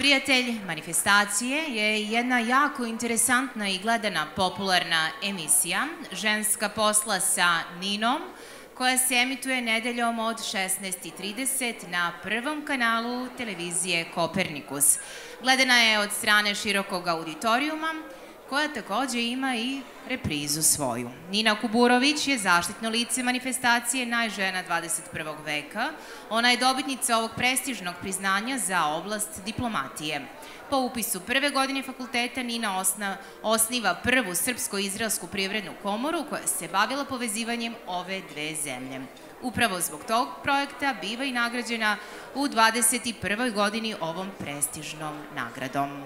Prijatelj manifestacije je jedna jako interesantna i gledana popularna emisija Ženska posla sa Ninom, koja se emituje nedeljom od 16.30 na prvom kanalu televizije Kopernikus. Gledana je od strane širokog auditorijuma, koja takođe ima i reprizu svoju. Nina Kuburović je zaštitno lice manifestacije Najžena 21. veka. Ona je dobitnica ovog prestižnog priznanja za oblast diplomatije. Po upisu prve godine fakulteta Nina osna, osniva prvu Srpsko-Izraelsku privrednu komoru koja se bavila povezivanjem ove dve zemlje. Upravo zbog tog projekta biva i nagrađena u 21. godini ovom prestižnom nagradom.